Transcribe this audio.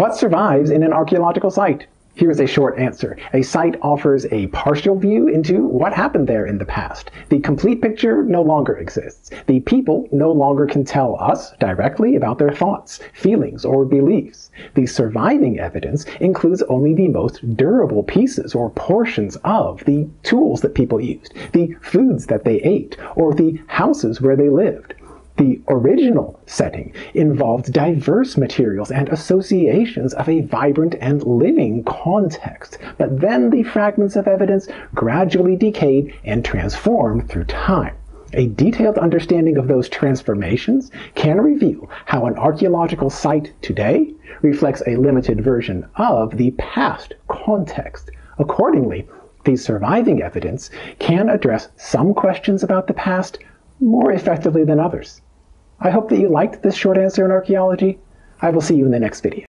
What survives in an archaeological site? Here's a short answer. A site offers a partial view into what happened there in the past. The complete picture no longer exists. The people no longer can tell us directly about their thoughts, feelings, or beliefs. The surviving evidence includes only the most durable pieces or portions of the tools that people used, the foods that they ate, or the houses where they lived. The original setting involved diverse materials and associations of a vibrant and living context, but then the fragments of evidence gradually decayed and transformed through time. A detailed understanding of those transformations can reveal how an archaeological site today reflects a limited version of the past context. Accordingly, the surviving evidence can address some questions about the past more effectively than others. I hope that you liked this short answer in archaeology. I will see you in the next video.